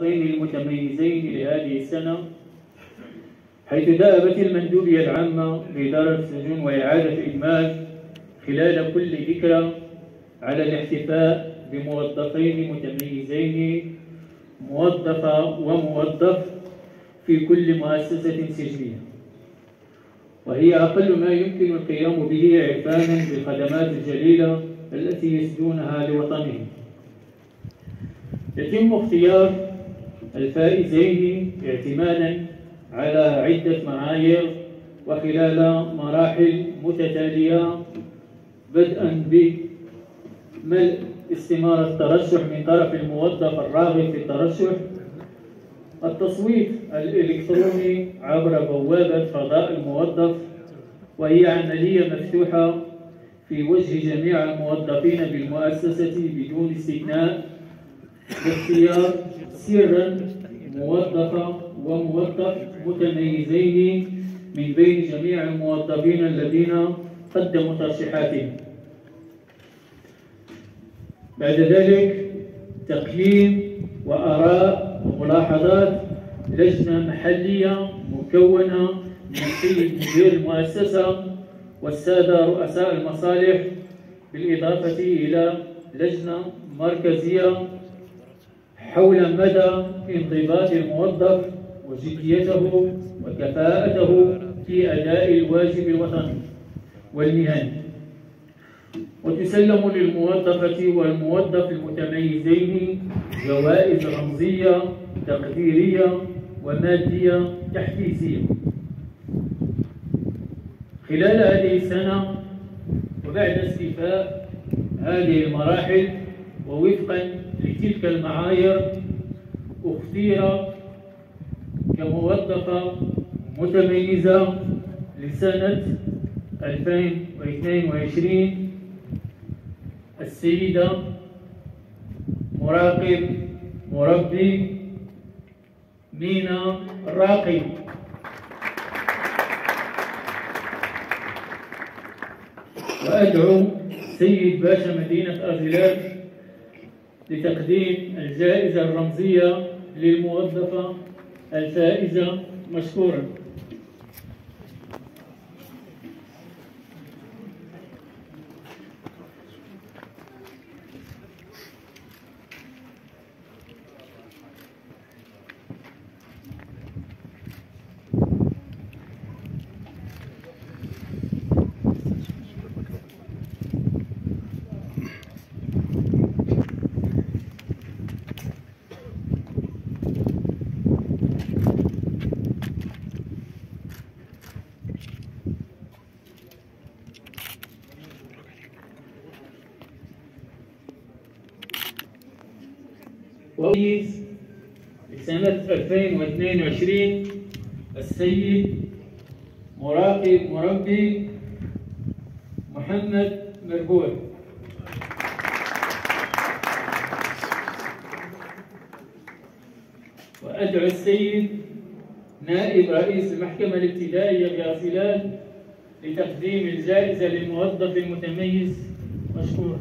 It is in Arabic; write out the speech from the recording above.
الموظفين المتميزين لهذه السنة حيث دأبت المندوبية العامة لإدارة السجون وإعادة الإدماج خلال كل ذكرى على الاحتفاء بموظفين متميزين موظفة وموظف في كل مؤسسة سجنية. وهي أقل ما يمكن القيام به عرفانا بالخدمات الجليلة التي يسدونها لوطنهم. يتم اختيار الفائزين اعتمادا على عدة معايير وخلال مراحل متتالية بدءا بملء استمارة الترشح من طرف الموظف الراغب في الترشح التصويت الإلكتروني عبر بوابة فضاء الموظف وهي عملية مفتوحة في وجه جميع الموظفين بالمؤسسة بدون استثناء. باختيار سرا موظفة وموظف متميزين من بين جميع الموظفين الذين قدموا ترشيحاتهم. بعد ذلك تقييم وآراء وملاحظات لجنة محلية مكونة من السيد مدير المؤسسة والسادة رؤساء المصالح بالإضافة إلى لجنة مركزية حول مدى انضباط الموظف وجديته وكفاءته في أداء الواجب الوطني والمهني. وتسلم للموظفة والموظف المتميزين جوائز رمزية تقديرية ومادية تحفيزية. خلال هذه السنة وبعد استيفاء هذه المراحل ووفقا لتلك المعايير اختير كموظفة متميزة لسنة 2022 السيدة مراقب مربي مينا الراقي. وأدعو سيد باشا مدينة أرجلات لتقديم الجائزة الرمزية للموظفة الفائزة مشكورا. ورئيس لسنة 2022 السيد مراقب مربي محمد مربوع. وأدعو السيد نائب رئيس المحكمة الابتدائية بأرسلان لتقديم الجائزة للموظف المتميز. مشكور.